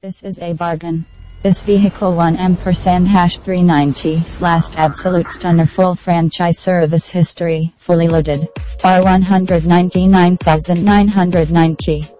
This is a bargain. This vehicle 1 ampersand hash 390, last absolute stunner full franchise service history, fully loaded. R 199,990.